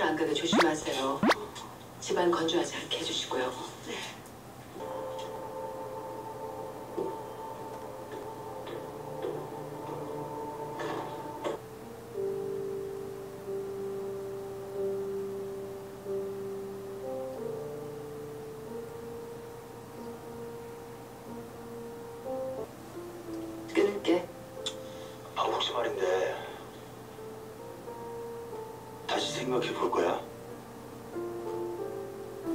가도 조심하세요. 집안 건조하지 않게 해주시고요. 네. 끊을게. 아 혹시 말인데 생각해 볼 거야?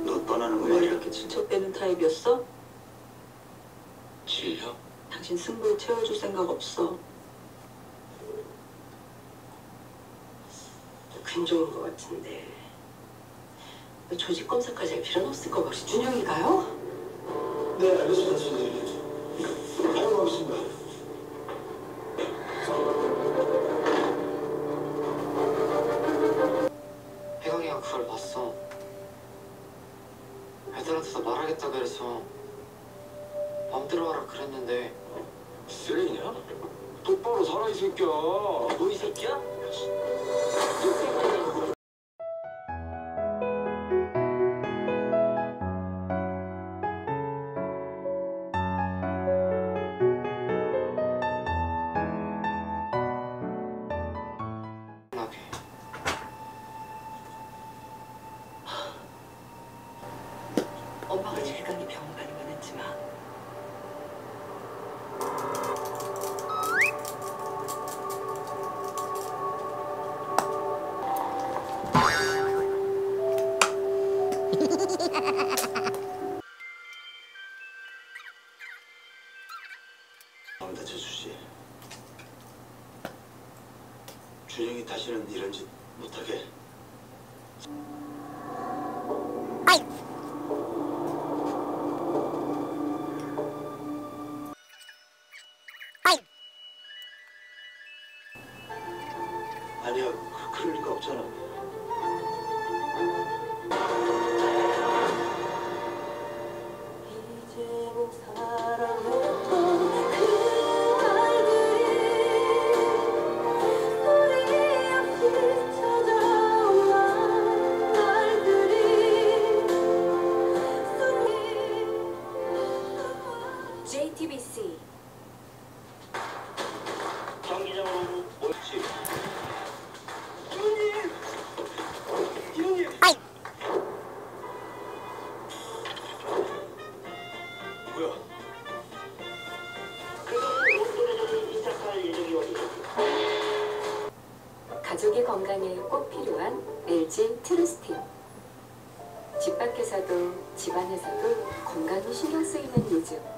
너 떠나는 거 왜 말이야? 이렇게 질척대는 타입이었어? 질려? 당신 승부에 채워줄 생각 없어. 근종인 것 같은데. 너 조직 검사까지 할 필요는 없을 거 혹시 준영이가요? 네 알겠습니다 선생님 바로 가겠습니다 혜경이가 그걸 봤어. 애들한테도 말하겠다 그래서 맘대로 하라 그랬는데 쓰레기냐? 똑바로 살아 이 새끼야 너 이 새끼야? 엄마가 질감이 병원 가는 건 했지만. 마음 다쳐주지 준영이 다시는 이런 짓 못하게. 아 니야 그- 그럴 리가 없잖아. 그 JTBC. 경기장으로 옳지 가족의 건강에 꼭 필요한 LG 트루스틴. 집 밖에서도 집 안에서도 건강이 신경 쓰이는 요즘